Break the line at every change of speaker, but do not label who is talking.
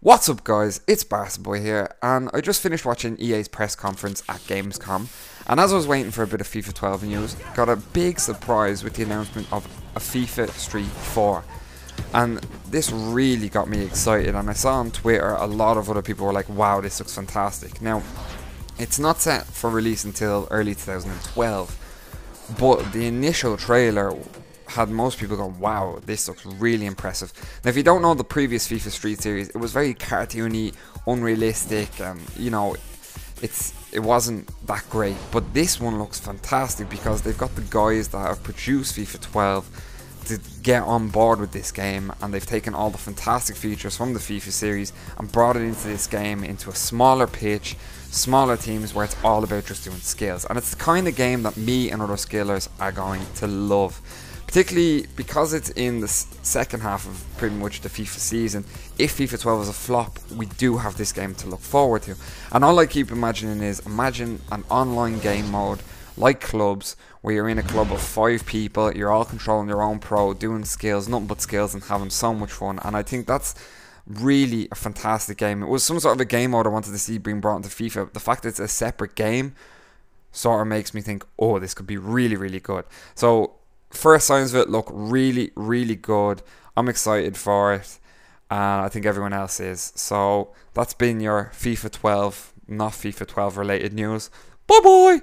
What's up, guys? It's Boy here, and I just finished watching EA's press conference at Gamescom. And as I was waiting for a bit of FIFA 12 news, got a big surprise with the announcement of a FIFA Street 4. And this really got me excited, and I saw on Twitter a lot of other people were like, wow, this looks fantastic. Now, it's not set for release until early 2012, but the initial trailer had most people go, wow, this looks really impressive. Now, if you don't know the previous FIFA Street series, it was very cartoony, unrealistic, and you know, it's it wasn't that great. But this one looks fantastic because they've got the guys that have produced FIFA 12 to get on board with this game and they've taken all the fantastic features from the FIFA series and brought it into this game into a smaller pitch, smaller teams where it's all about just doing skills. And it's the kind of game that me and other skillers are going to love particularly because it's in the second half of pretty much the FIFA season. If FIFA 12 is a flop, we do have this game to look forward to. And all I keep imagining is imagine an online game mode like clubs where you're in a club of five people, you're all controlling your own pro, doing skills, nothing but skills, and having so much fun. And I think that's really a fantastic game. It was some sort of a game mode I wanted to see being brought into FIFA. The fact that it's a separate game sort of makes me think, oh, this could be really, really good. So first signs of it look really, really good. I'm excited for it, and I think everyone else is. So that's been your FIFA 12, not FIFA 12 related news. Bye bye.